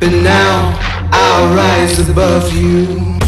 But now I'll rise above you.